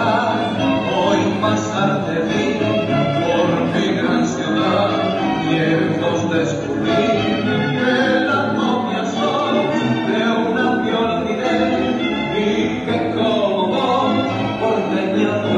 hoy más tarde por mi gran ciudad y entonces descubrí que la momia son de una que olvidé y que como vos por teñador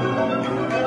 Música